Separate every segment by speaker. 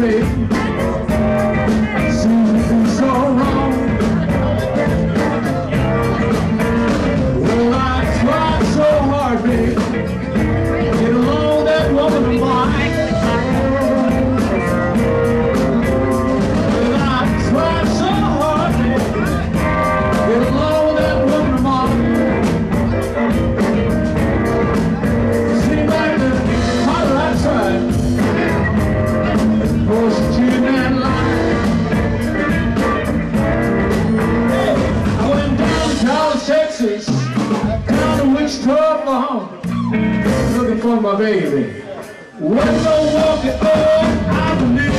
Speaker 1: take Texas, down in Wichita, home, looking for my baby. When I'm walking on,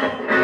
Speaker 1: Thank you.